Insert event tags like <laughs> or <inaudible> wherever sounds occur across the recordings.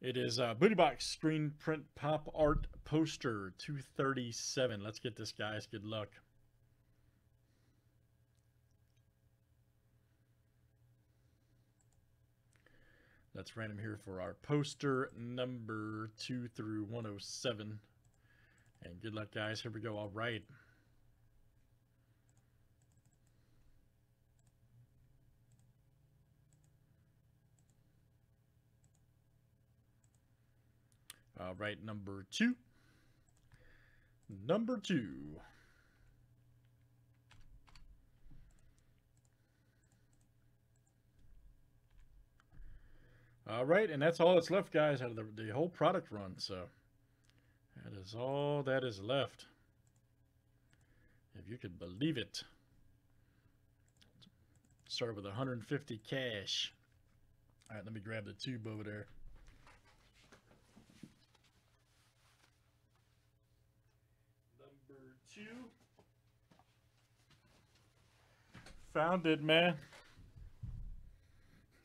It is a Booty Box screen print pop art poster 237. Let's get this, guys. Good luck. That's random here for our poster number 2 through 107. And good luck, guys. Here we go. All right. All right, number two. Number two. All right, and that's all that's left, guys, out of the, the whole product run. So that is all that is left. If you could believe it. Start with 150 cash. All right, let me grab the tube over there. Two. Found it, man.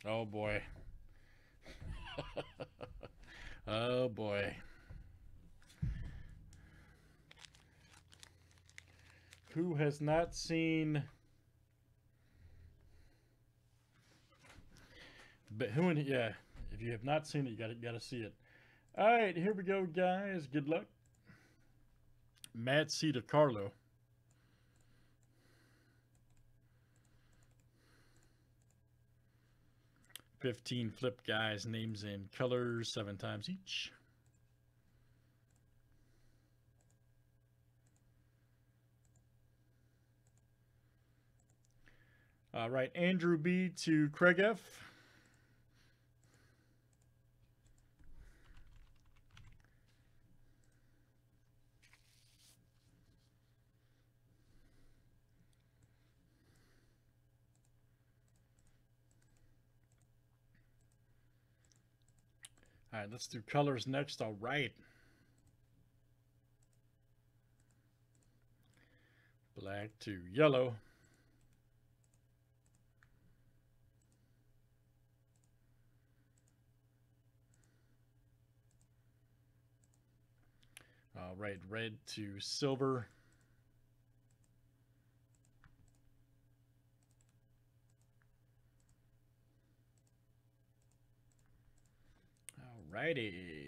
Oh boy. <laughs> oh boy. Who has not seen but who in yeah, if you have not seen it, you gotta gotta see it. Alright, here we go, guys. Good luck. Matt C. DiCarlo. Fifteen flip guys, names and colors, seven times each. All right, Andrew B to Craig F. All right, let's do colors next. All right. Black to yellow. All right, red to silver. Righty.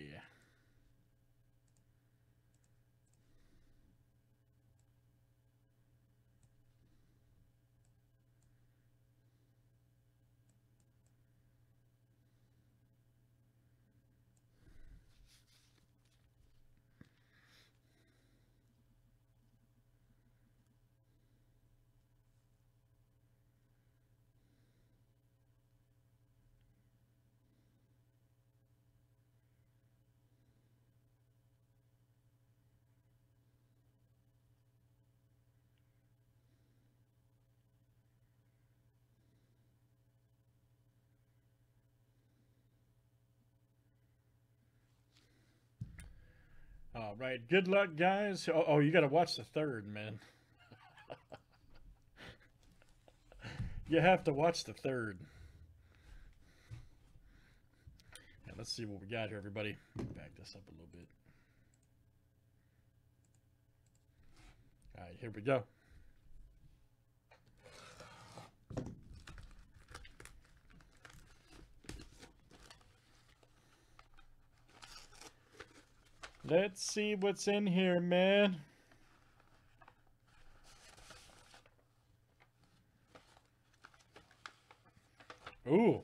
All right. Good luck, guys. Oh, oh you got to watch the third, man. you have to watch the third. Yeah, let's see what we got here, everybody. Back this up a little bit. All right, here we go. Let's see what's in here, man. Ooh,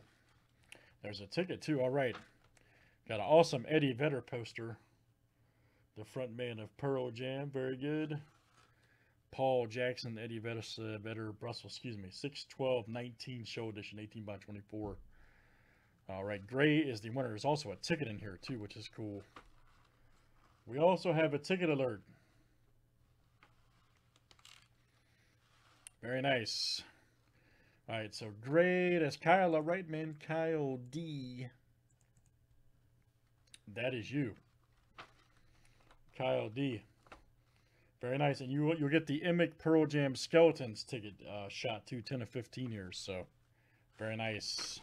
there's a ticket too. All right. Got an awesome Eddie Vedder poster. The front man of Pearl Jam. Very good. Paul Jackson, Eddie Vedder, uh, Vedder Brussels, excuse me. 61219 show edition, 18 by 24. All right. Gray is the winner. There's also a ticket in here too, which is cool. We also have a ticket alert. Very nice. All right, so great. As Kyle, all right, man. Kyle D. That is you. Kyle D. Very nice. And you, you'll get the Emic Pearl Jam Skeletons ticket uh, shot to 10 of 15 years. So, very nice.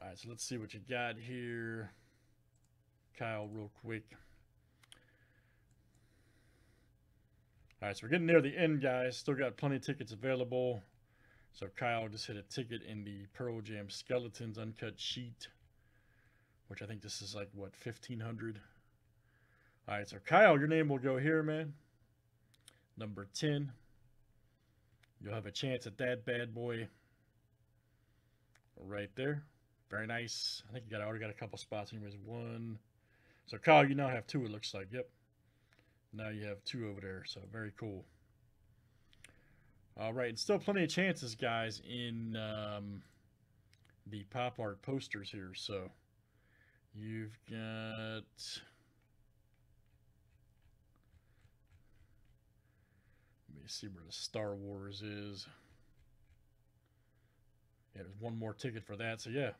All right, so let's see what you got here. Kyle, real quick. All right, so we're getting near the end, guys. Still got plenty of tickets available. So Kyle just hit a ticket in the Pearl Jam Skeletons uncut sheet, which I think this is like what 1500. All right, so Kyle, your name will go here, man. Number 10. You'll have a chance at that bad boy right there. Very nice. I think you got already got a couple spots. Anyways, one. So Kyle, you now have two. It looks like. Yep. Now you have two over there. So very cool. All right, and still plenty of chances, guys, in um, the pop art posters here. So you've got. Let me see where the Star Wars is. Yeah, there's one more ticket for that. So yeah,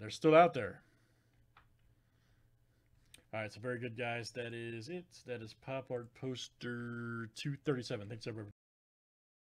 they're still out there. All right, so very good, guys. That is it. That is Pop Art Poster 237. Thanks, everybody.